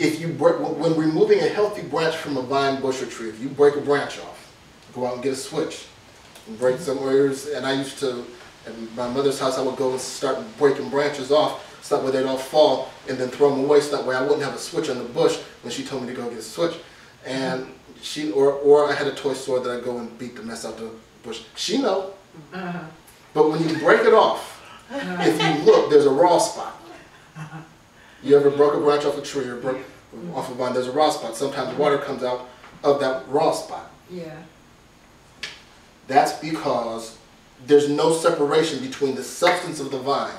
if you break, when removing a healthy branch from a vine, bush, or tree, if you break a branch off, go out and get a switch and break mm-hmm. some areas. And I used to, at my mother's house, I would go and start breaking branches off so that way they don't fall and then throw them away so that way I wouldn't have a switch on the bush when she told me to go get a switch. And mm-hmm. she, or, or I had a toy sword that I'd go and beat the mess out the bush. She know. Uh-huh. But when you break it off, uh-huh. if you look, there's a raw spot. Uh-huh. You ever broke a branch off a tree or broke off a vine, there's a raw spot. Sometimes water comes out of that raw spot. Yeah. That's because there's no separation between the substance of the vine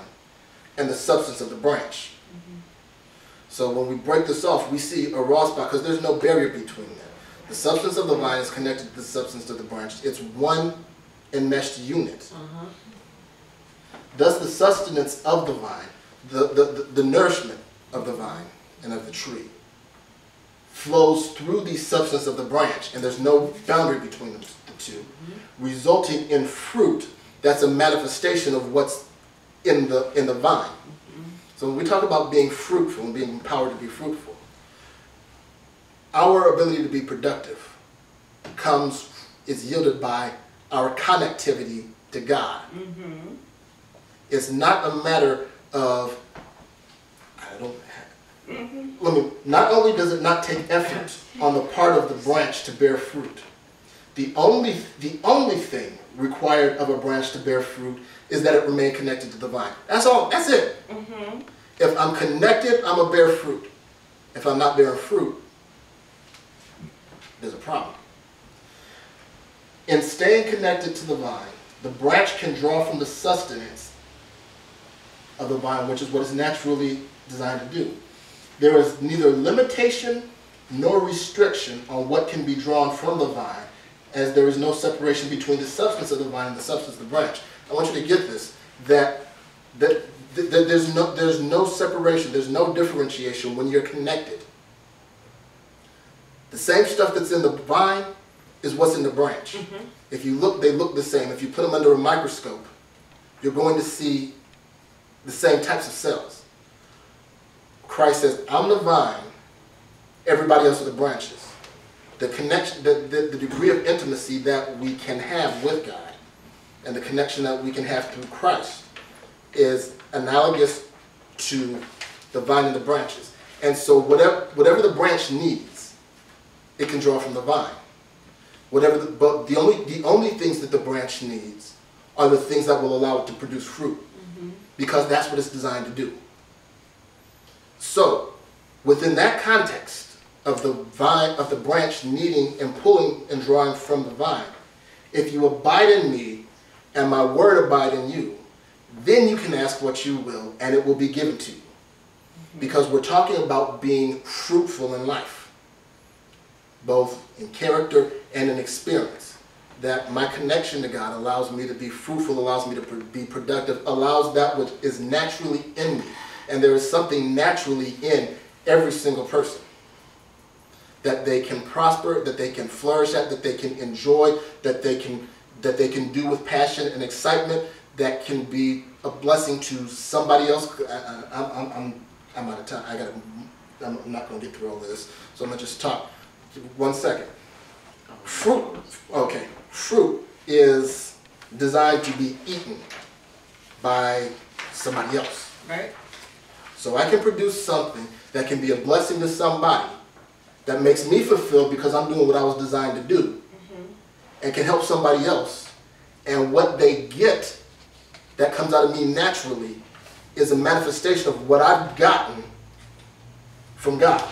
and the substance of the branch. So when we break this off, we see a raw spot because there's no barrier between them. The substance of the vine is connected to the substance of the branch. It's one enmeshed unit. Uh-huh. Does the sustenance of the vine, the, the, the, the nourishment of the vine and of the tree, flows through the substance of the branch, and there's no boundary between the 2 resulting in fruit that's a manifestation of what's in the in the vine. So when we talk about being fruitful and being empowered to be fruitful, our ability to be productive comes is yielded by our connectivity to God. Mm-hmm. It's not a matter of I don't let me not only does it not take effort on the part of the branch to bear fruit, the only the only thing required of a branch to bear fruit is that it remain connected to the vine. That's all. That's it. Mm-hmm. If I'm connected, I'm gonna bear fruit. If I'm not bearing fruit, there's a problem. In staying connected to the vine, the branch can draw from the sustenance of the vine, which is what is naturally designed to do. There is neither limitation nor restriction on what can be drawn from the vine, as there is no separation between the substance of the vine and the substance of the branch. I want you to get this, that, that, that there's, no, there's no separation, there's no differentiation when you're connected. The same stuff that's in the vine is what's in the branch. Mm-hmm. If you look, they look the same. If you put them under a microscope, you're going to see the same types of cells. Christ says, I'm the vine, everybody else are the branches. The connection, the, the, the degree of intimacy that we can have with God and the connection that we can have through Christ is analogous to the vine and the branches. And so whatever, whatever the branch needs, it can draw from the vine. Whatever the, but the only, the only things that the branch needs are the things that will allow it to produce fruit. Mm-hmm. Because that's what it's designed to do. So, within that context of the vine, of the branch needing and pulling and drawing from the vine, if you abide in me and my word abide in you, then you can ask what you will and it will be given to you. Because we're talking about being fruitful in life, both in character and in experience. That my connection to God allows me to be fruitful, allows me to be productive, allows that which is naturally in me. And there is something naturally in every single person that they can prosper, that they can flourish at, that they can enjoy, that they can that they can do with passion and excitement, that can be a blessing to somebody else. I, I, I'm, I'm, I'm out of time. I got. I'm not going to get through all this, so I'm gonna just talk. One second. Fruit. Okay. Fruit is designed to be eaten by somebody else. Right? So I can produce something that can be a blessing to somebody that makes me fulfilled because I'm doing what I was designed to do mm-hmm. and can help somebody else. And what they get that comes out of me naturally is a manifestation of what I've gotten from God.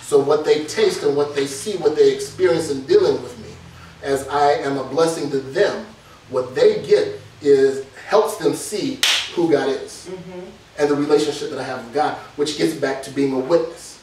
So what they taste and what they see, what they experience in dealing with me, as I am a blessing to them, what they get is helps them see who God is mm-hmm. and the relationship that I have with God, which gets back to being a witness.